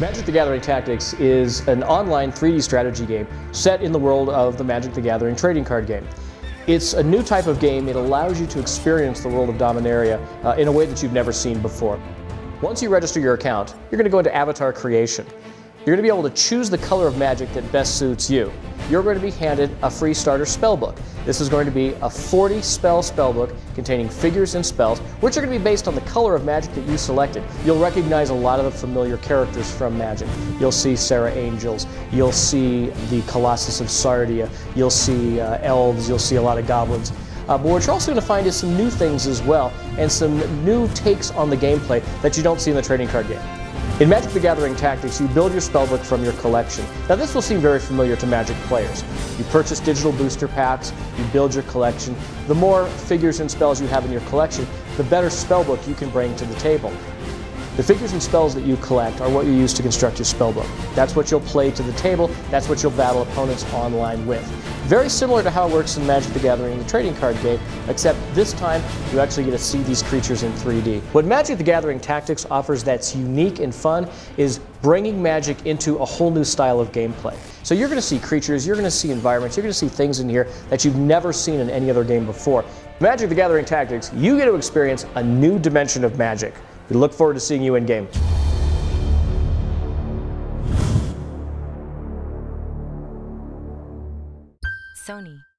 Gathering Tactics is an online 3D strategy game set in the world of the Magic the Gathering trading card game. It's a new type of game. It allows you to experience the world of Dominaria uh, in a way that you've never seen before. Once you register your account, you're going to go into avatar creation. You're going to be able to choose the color of magic that best suits you. You're going to be handed a free starter spellbook. This is going to be a 40 spell spellbook containing figures and spells, which are going to be based on the color of magic that you selected. You'll recognize a lot of the familiar characters from magic. You'll see Serra Angels, you'll see the Colossus of Sardia, you'll see uh, elves, you'll see a lot of goblins. Uh, but what you're also going to find is some new things as well, and some new takes on the gameplay that you don't see in the trading card game. In Magic the Gathering Tactics, you build your spellbook from your collection. Now this will seem very familiar to Magic players. You purchase digital booster packs, you build your collection. The more figures and spells you have in your collection, the better spellbook you can bring to the table. The figures and spells that you collect are what you use to construct your spellbook. That's what you'll play to the table, that's what you'll battle opponents online with. Very similar to how it works in Magic the Gathering, the trading card game, except this time you actually get to see these creatures in 3D. What Magic the Gathering Tactics offers that's unique and fun is bringing Magic into a whole new style of gameplay. So you're going to see creatures, you're going to see environments, you're going to see things in here that you've never seen in any other game before. Magic the Gathering Tactics, you get to experience a new dimension of Magic. We look forward to seeing you in game. Sony.